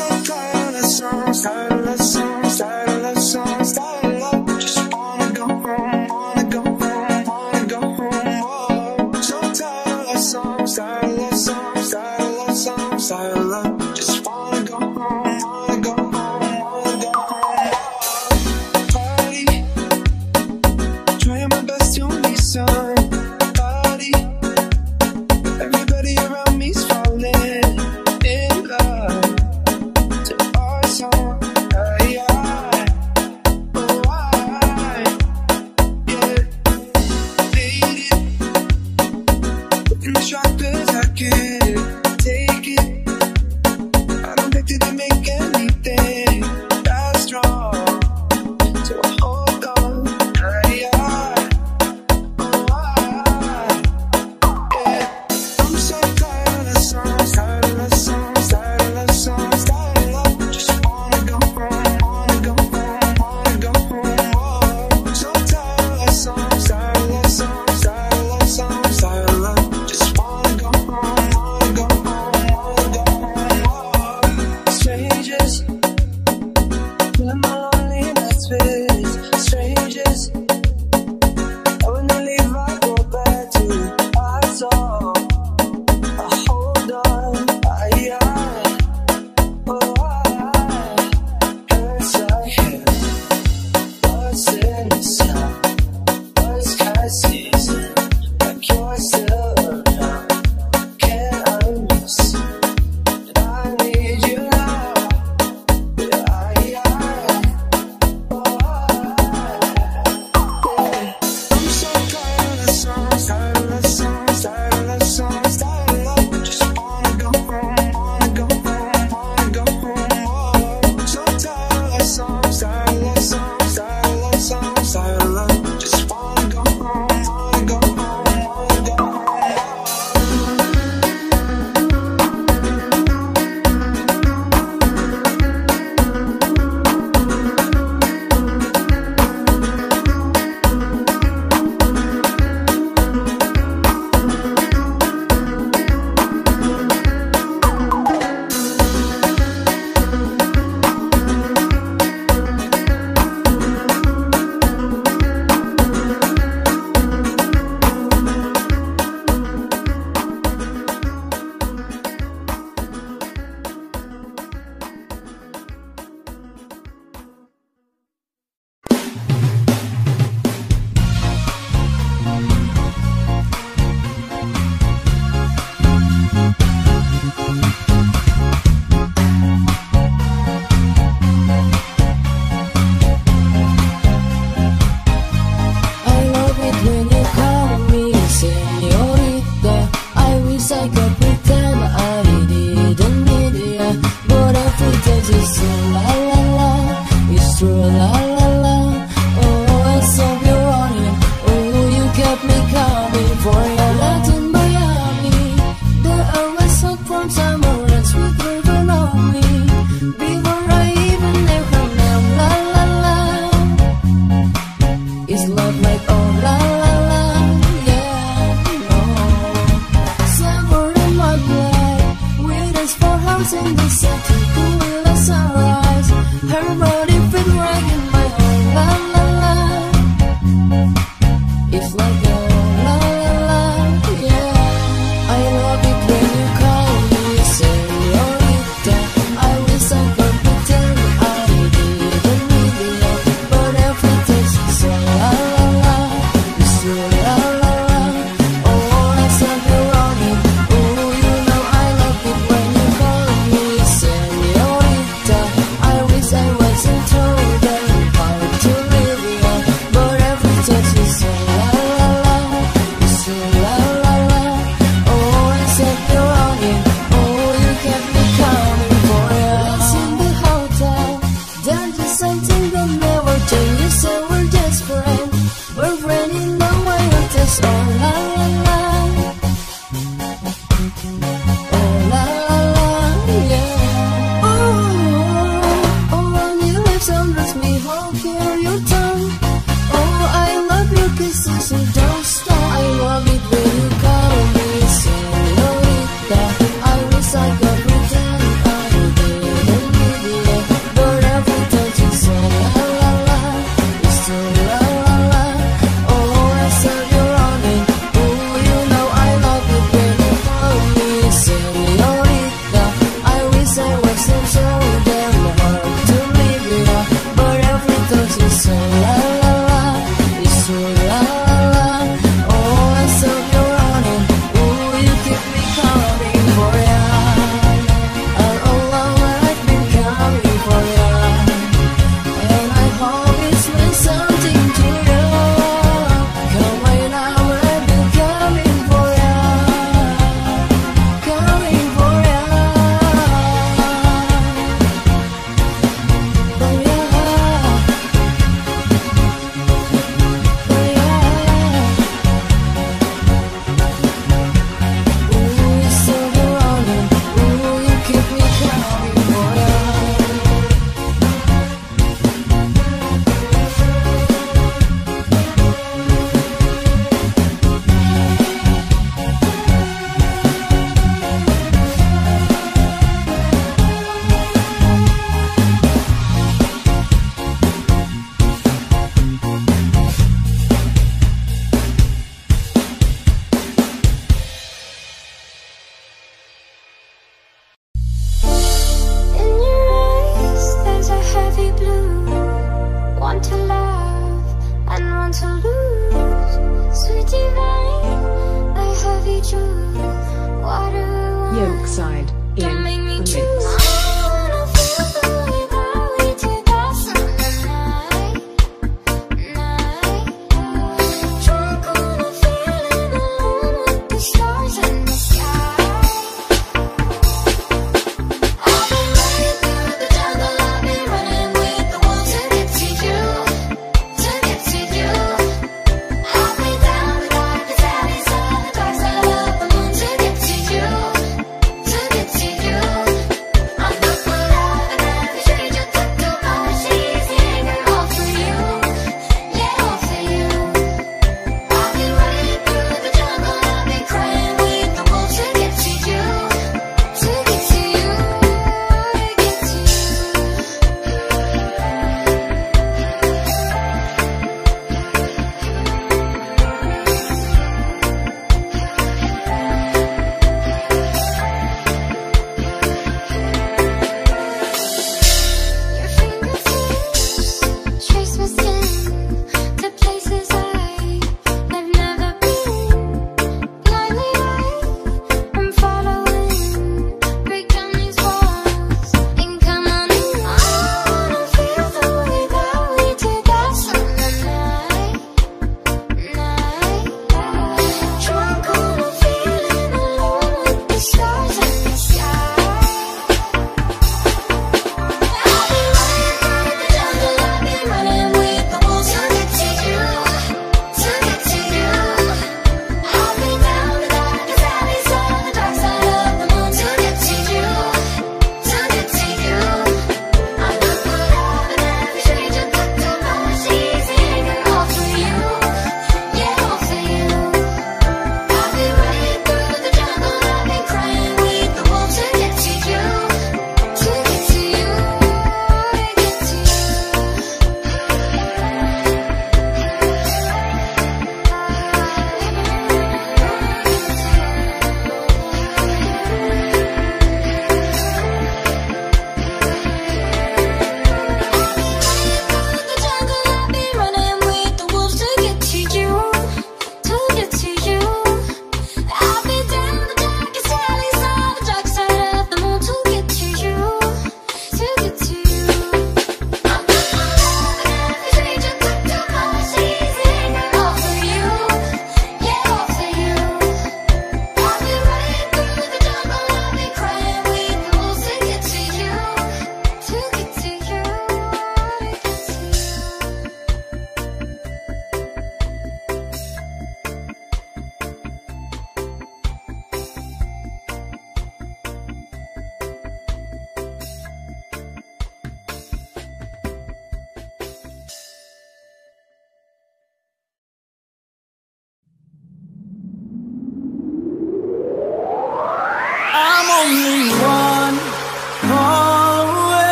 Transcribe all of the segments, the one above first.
so tired of songs, la la la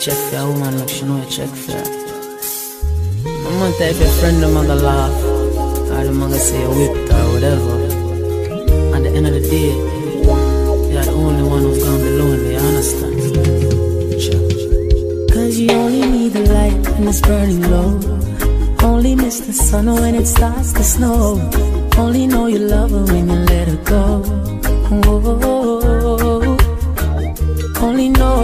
check a woman like she know you check her. I'm gonna tell if friend them gonna laugh, or them gonna say you whipped or whatever. At the end of the day, you're the only one who's gonna be lonely, you understand? Cause you only need the light when it's burning low. Only miss the sun when it starts to snow. Only know you love her when you let her go. Whoa.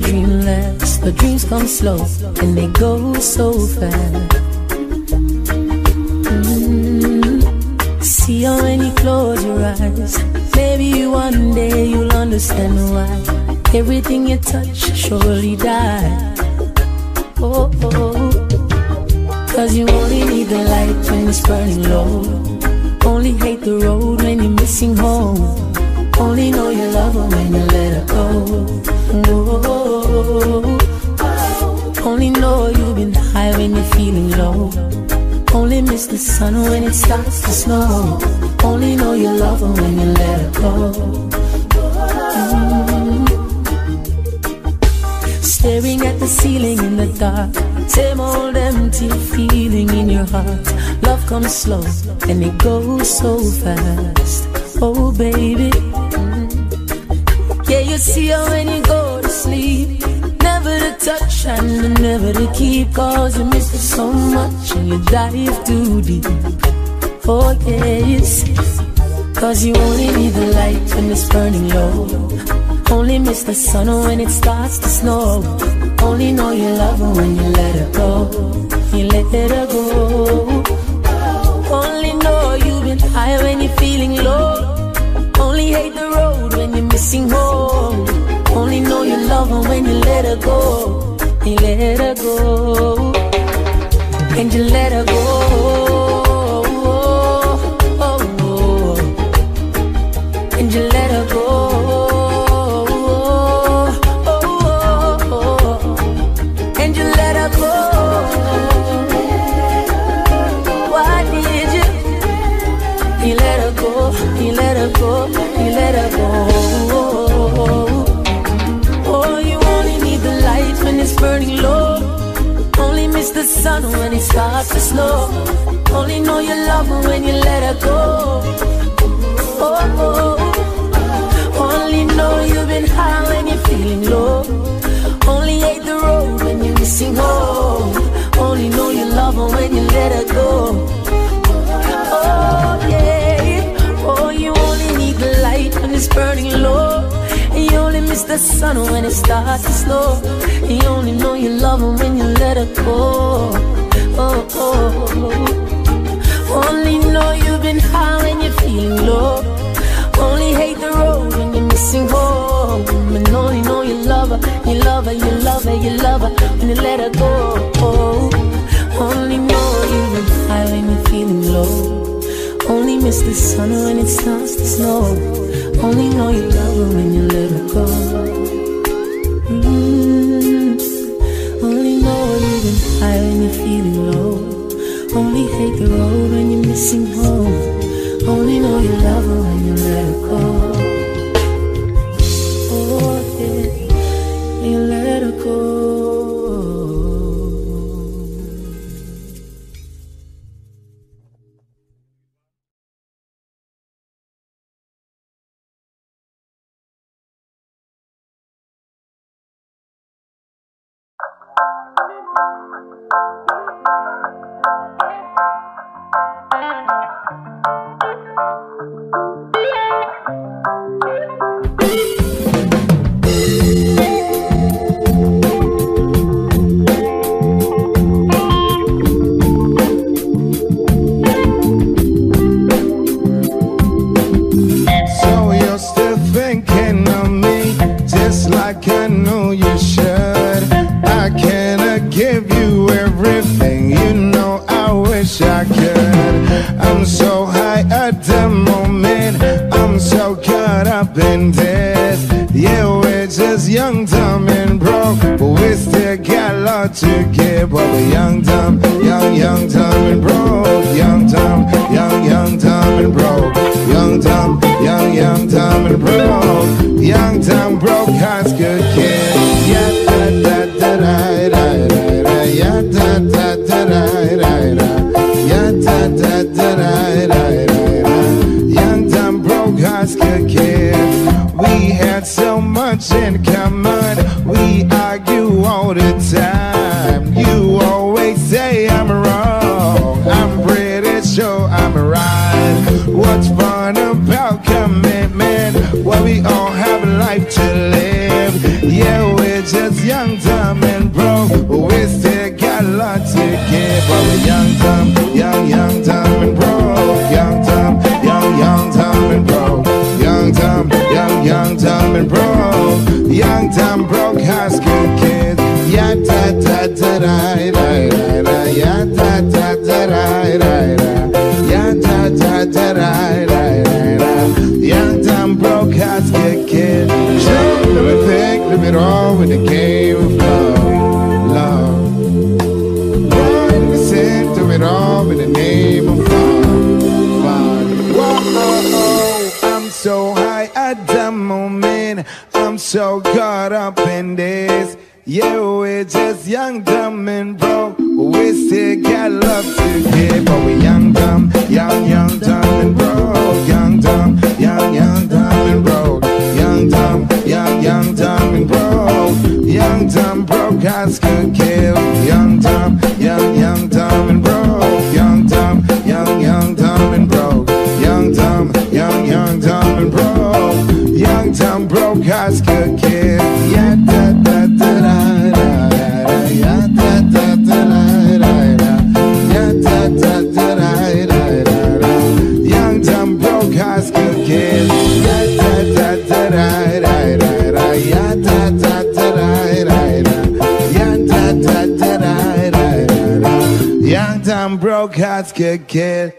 Last. But dreams come slow and they go so fast. Mm. See how when you close your eyes, maybe one day you'll understand why everything you touch surely die. Oh, oh. Cause you only need the light when it's burning low. Only hate the road when you're missing home. Only know you love her when you let her go. Oh, only know you've been high when you're feeling low. Only miss the sun when it starts to snow. Only know you love her when you let her go. Mm. Staring at the ceiling in the dark. Same old empty feeling in your heart. Love comes slow and it goes so fast. Oh, baby. Mm. Yeah, you see her when you go to sleep. Touch and never to keep. Cause you miss her so much and you dive too deep. Oh, yes. Cause you only need the light when it's burning low. Only miss the sun when it starts to snow. Only know you love her when you let her go. You let her go. Only know you've been high when you're feeling low. Only hate the road when you're missing home. Love her when you let her go. You let her go. And you let her go. been dead. Yeah, we're just young, dumb, and broke. But we still got a lot to give. But we're young, dumb, young, young, dumb, and broke. Young, dumb, young, young, dumb, and broke. Young, dumb, young, young, dumb, and broke. Young, dumb, broke. for a young time, young, young time and broke. Young time, young, young time and broke. Young time, young, young time and broke. Young time broke has good kids. Yeah ta ta ta da da da da. Ya ta ta ta da da da. Ya ta ta ta da da da da. Young time broke has good kids. Sure, let me think, let me roll with the game. cats get killed.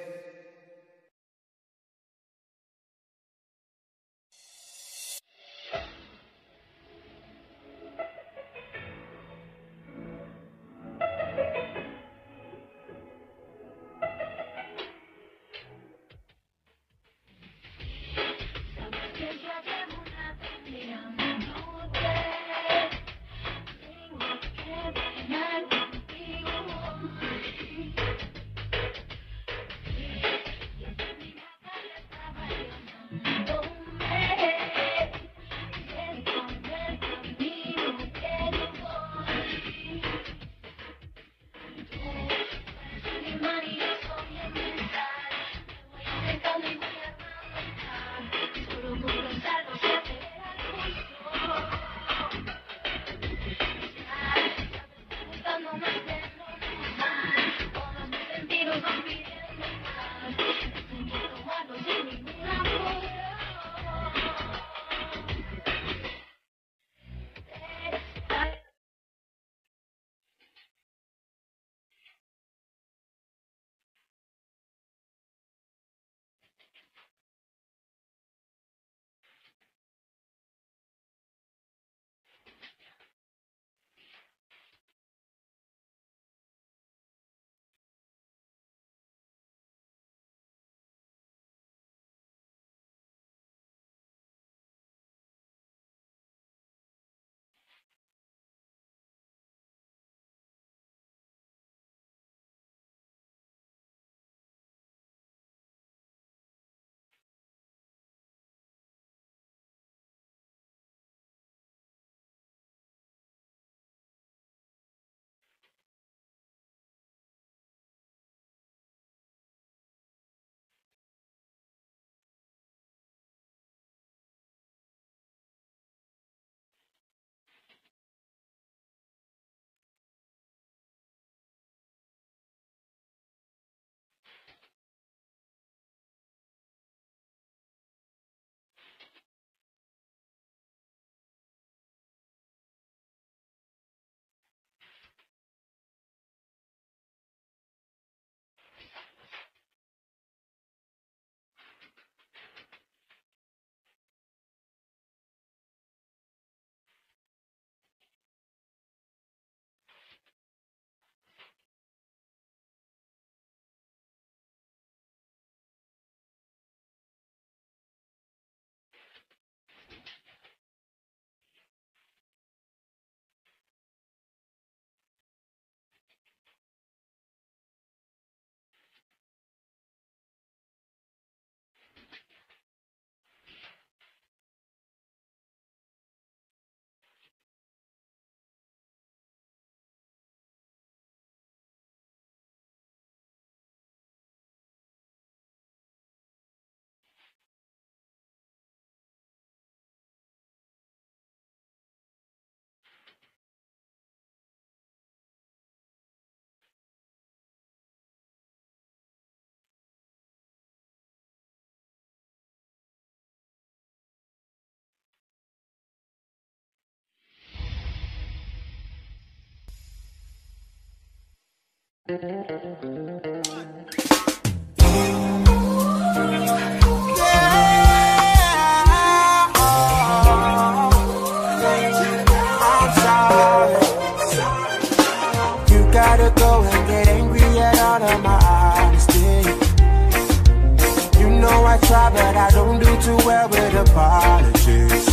Try, but I don't do too well with apologies.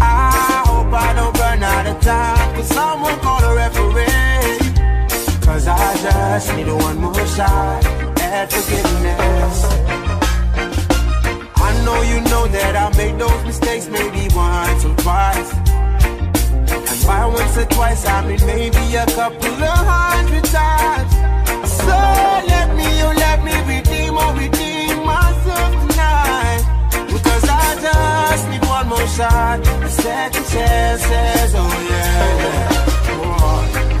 I hope I don't run out of time. Cause someone call just need one more shot at forgiveness. I know you know that I made those mistakes maybe once or twice. And by once or twice, I mean maybe a couple of hundred times. So let me, oh, let me redeem or redeem myself tonight. Because I just need one more shot. A second chances, oh yeah. yeah. Oh.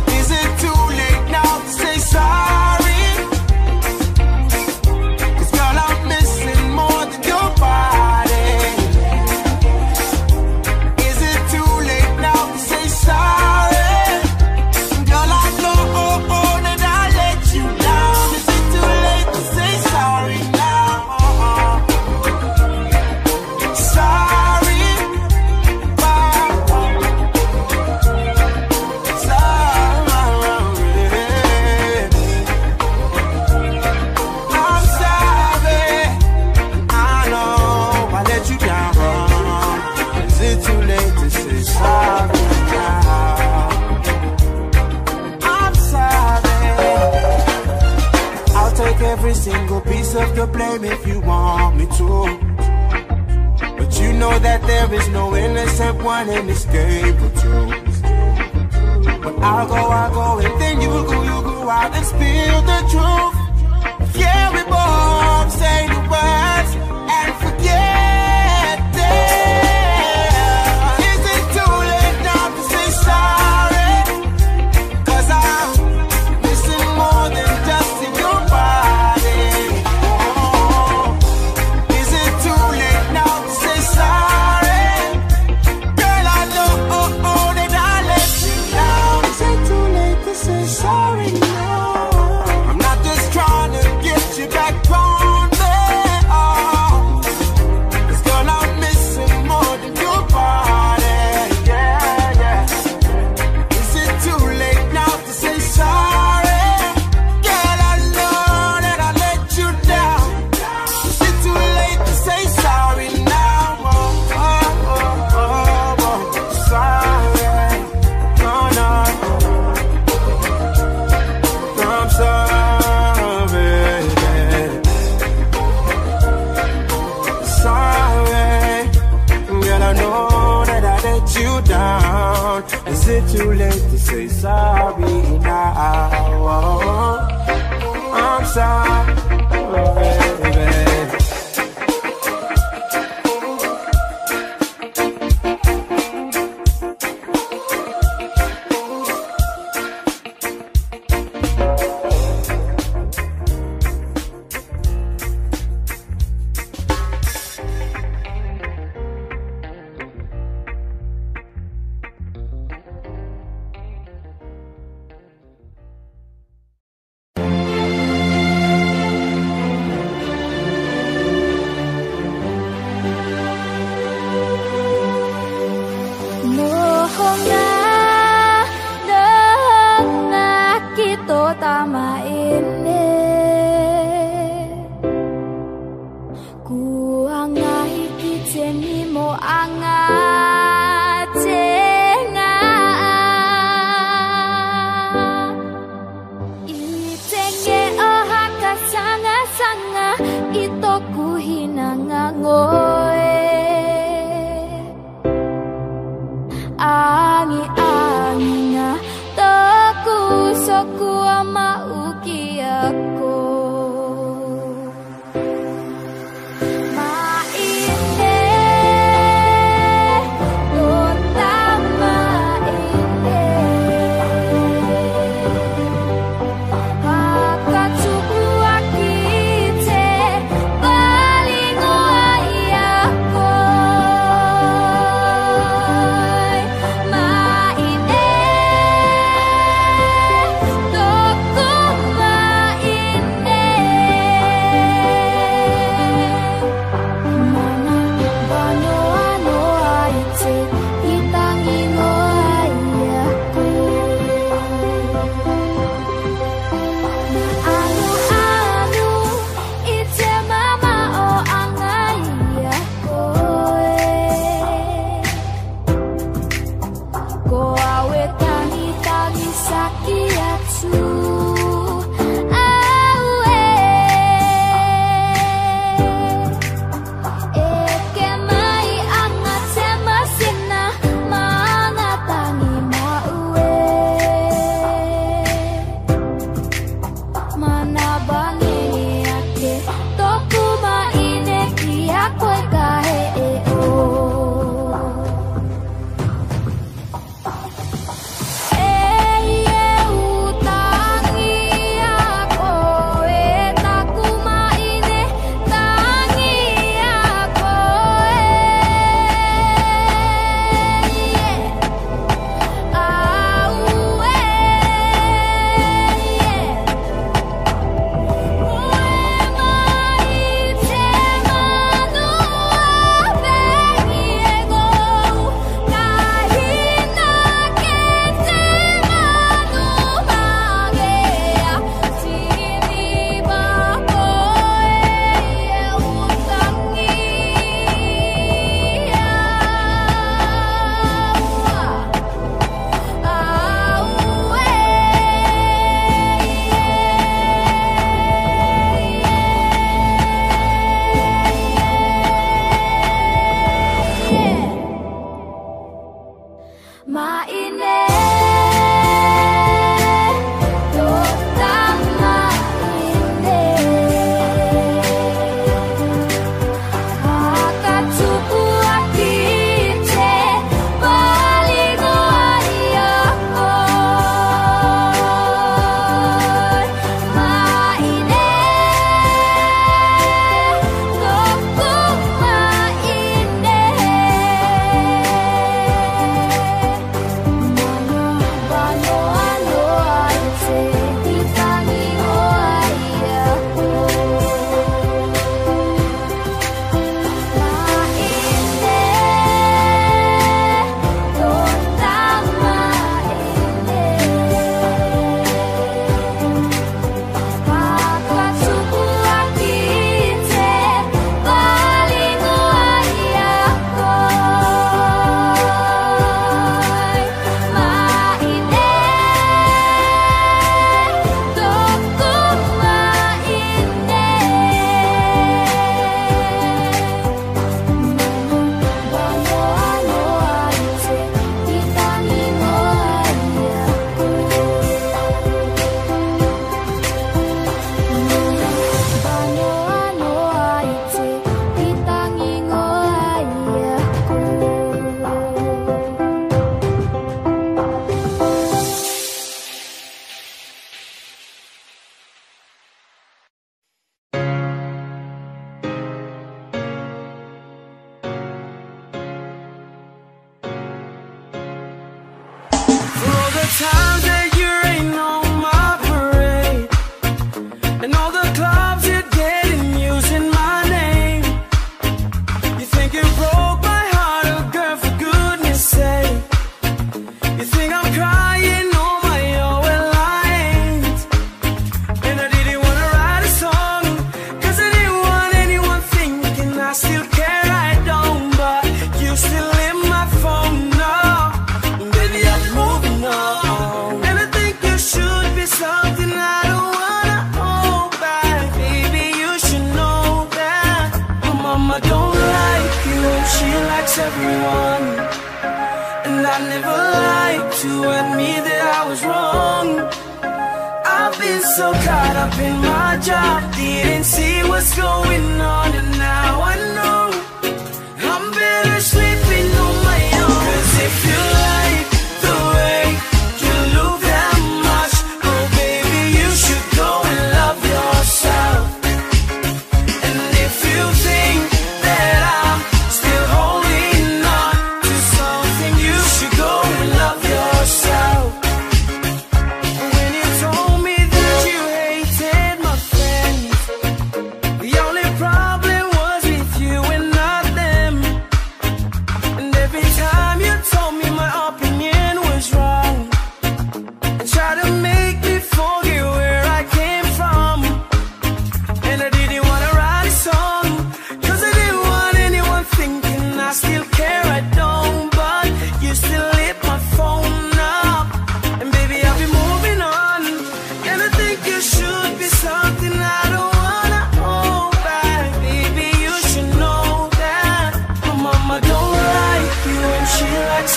Know that there is no innocent one in this game but I'll go, I'll go, and then you go, you go out and spill the truth. Yeah, we both say the words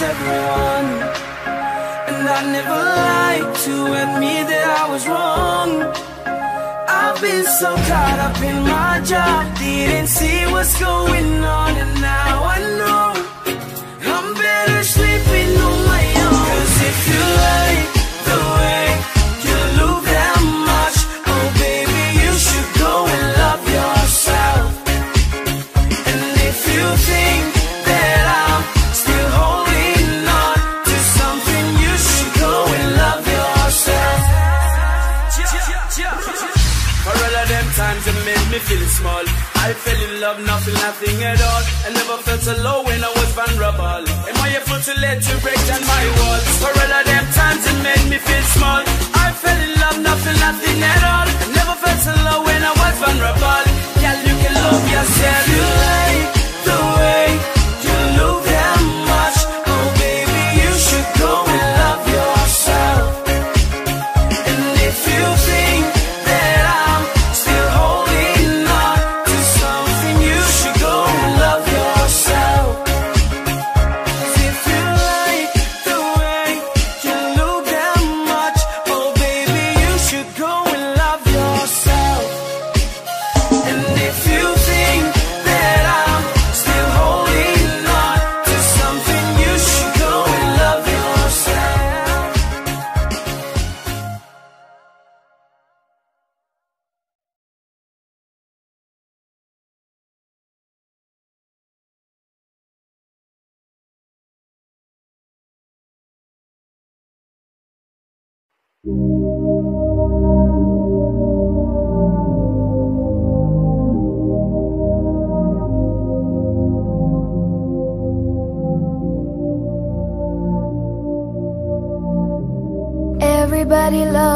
everyone. And I never like to admit that I was wrong. I've been so caught up in my job Didn't see what's going on And now I know I'm better sleeping on my own. Cause if you like I fell in love, nothing, nothing at all. I never felt so low when I was vulnerable. Am I able to let you break down my walls? For all of them times it made me feel small. I fell in love, nothing, nothing at all. I never felt so low when I was vulnerable. Girl, you can love yourself, you like.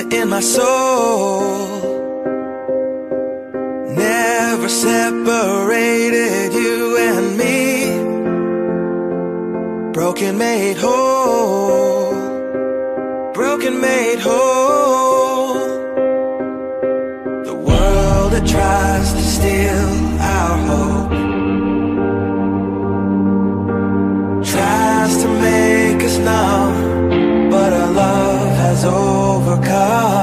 in my soul. Never separated you and me. Broken made whole. Broken made whole. The world that tries to steal our hope. Tries to make us numb overcome.